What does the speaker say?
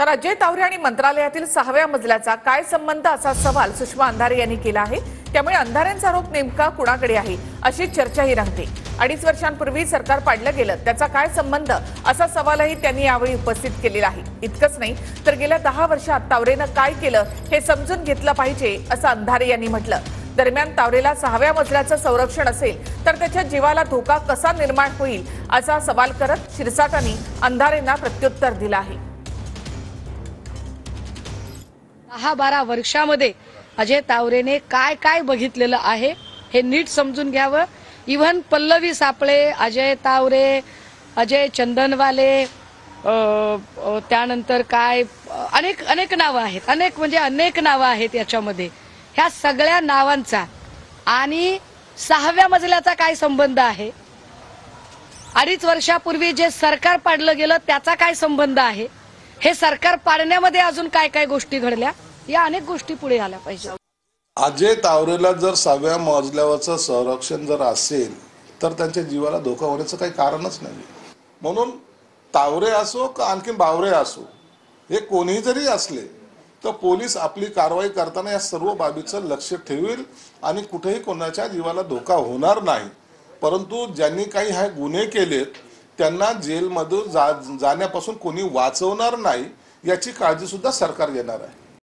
तर अजय तावरे आणि मंत्रालयातील सहाव्या मजल्याचा काय संबंध असा सवाल सुषमा अंधारे यांनी केला आहे. त्यामुळे अंधारेंचा आरोप नेमका कुणाकडे आहे अशी चर्चाही रंगते अडीच वर्षांपूर्वी सरकार पाडलं गेलं. त्याचा काय संबंध असा सवालही त्यांनी यावेळी उपस्थित केलेला आहे. इतकंच नाही तर गेल्या दहा वर्षात तावरेनं काय केलं हे समजून घेतलं पाहिजे असं अंधारे यांनी म्हटलं. दरम्यान तावरेला सहाव्या मजल्याचं संरक्षण असेल तर त्याच्या जीवाला धोका कसा निर्माण होईल असा सवाल करत शिरसाटांनी अंधारेंना प्रत्युत्तर दिलं आहे. दहा बारा वर्षामध्ये अजय तावरेने काय काय बघितलेलं आहे हे नीट समजून घ्यावं. इव्हन पल्लवी सापळे अजय तावरे अजय चंदनवाले त्यानंतर काय अनेक अनेक नावं आहेत. अनेक म्हणजे अनेक नावं आहेत याच्यामध्ये. ह्या सगळ्या नावांचा आणि सहाव्या मजल्याचा काय संबंध आहे? अडीच वर्षापूर्वी जे सरकार पाडलं गेलं त्याचा काय संबंध आहे? हे सरकार पाडण्यामध्ये अजून काय काय गोष्टी घडल्या? या अनेक गोष्टी पुढे आल्या पाहिजे. अजय तावरेला जर सहाव्या मजल्यावरचं संरक्षण जर असेल तर त्यांच्या जीवाला धोका होण्याचं काही कारणच नाही म्हणून तावरे असो का आणखीन बावरे असो हे कोणीही जरी असले तर पोलीस आपली कारवाई करताना या सर्व बाबीचं लक्ष ठेवेल आणि कुठेही कोणाच्या जीवाला धोका होणार नाही. परंतु ज्यांनी काही हा गुन्हे केलेत त्यांना जेलमधून जा जाण्यापासून कोणी वाचवणार नाही याची काळजी सुद्धा सरकार घेणार आहे.